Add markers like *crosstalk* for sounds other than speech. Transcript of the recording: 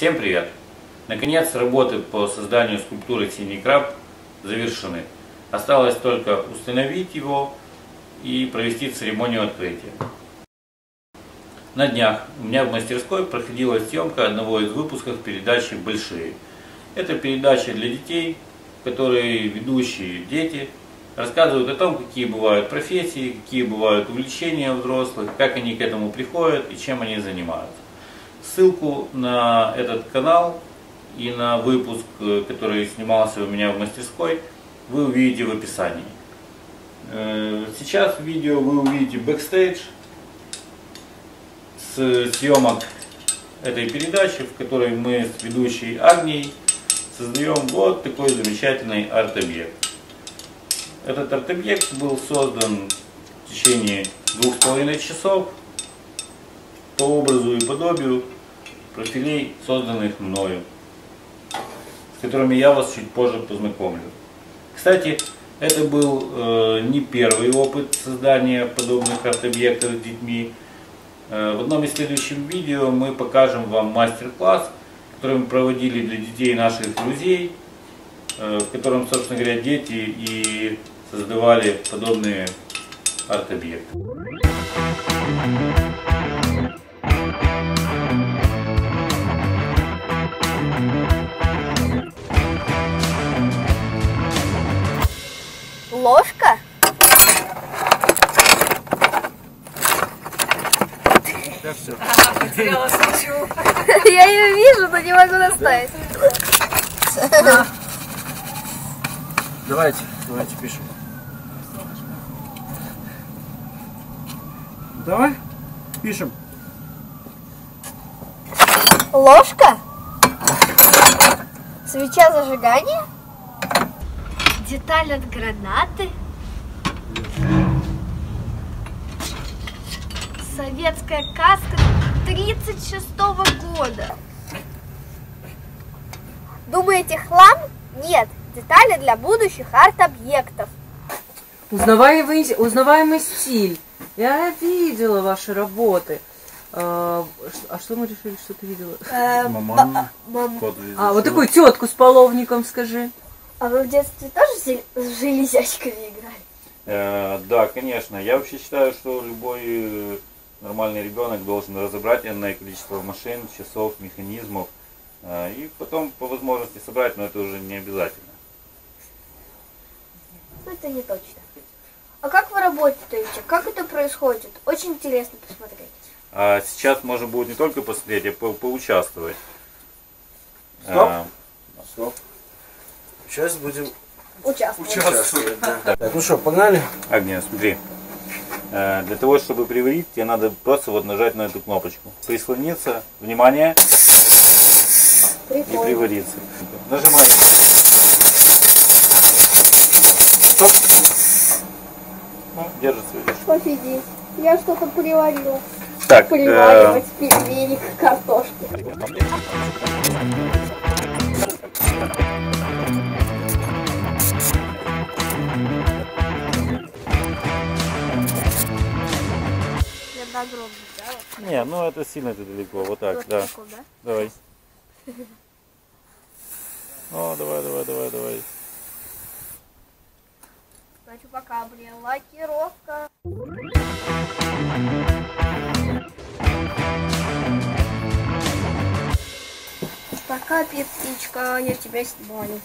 Всем привет! Наконец работы по созданию скульптуры «Синий краб» завершены. Осталось только установить его и провести церемонию открытия. На днях у меня в мастерской проходила съемка одного из выпусков передачи «Большие». Это передача для детей, в которой ведущие дети рассказывают о том, какие бывают профессии, какие бывают увлечения взрослых, как они к этому приходят и чем они занимаются. Ссылку на этот канал и на выпуск, э, который снимался у меня в мастерской, вы увидите в описании. Э, сейчас в видео вы увидите бэкстейдж с съемок этой передачи, в которой мы с ведущей Агнией создаем вот такой замечательный арт-объект. Этот арт-объект был создан в течение двух с половиной часов по образу и подобию профилей, созданных мною, с которыми я вас чуть позже познакомлю. Кстати, это был э, не первый опыт создания подобных арт-объектов с детьми. Э, в одном из следующих видео мы покажем вам мастер-класс, который мы проводили для детей наших друзей, э, в котором, собственно говоря, дети и создавали подобные арт-объекты. Ложка? Да все. *laughs* Я ее вижу, но не могу доставить. Давайте, давайте пишем. Давай, пишем. Ложка? Свеча зажигания? Деталь от гранаты? Советская каска 36 года. Думаете, хлам? Нет, детали для будущих арт-объектов. Узнаваемый, узнаваемый стиль. Я видела ваши работы. А, а что мы решили, что ты видела? Маман. Мам, Кот А, вот такую тетку с половником скажи. А вы в детстве тоже с железячками играли? Э, да, конечно. Я вообще считаю, что любой э, нормальный ребенок должен разобрать энное количество машин, часов, механизмов э, и потом по возможности собрать, но это уже не обязательно. Ну, это не точно. А как вы работаете? Как это происходит? Очень интересно посмотреть. А сейчас можно будет не только посмотреть, а по- поучаствовать. Стоп. А, Стоп. Сейчас будем Участвовать. участвовать. да. *laughs* Так, ну что, погнали? Агния, смотри. Э, Для того, чтобы приварить, тебе надо просто вот нажать на эту кнопочку. Прислониться, внимание, и Прикольно. привариться. Нажимай. Стоп. Ну, держится, видишь. Офигеть. Я что-то приварила. Так, э, Приваривать пельмени к картошке. Огромный, да? не, ну это сильно это далеко. Вот так, Вот да. такой, да? Давай. О, давай, давай, давай, давай. Значит, пока, блин, лакировка. Пока, пептичка, я тебя снимаю.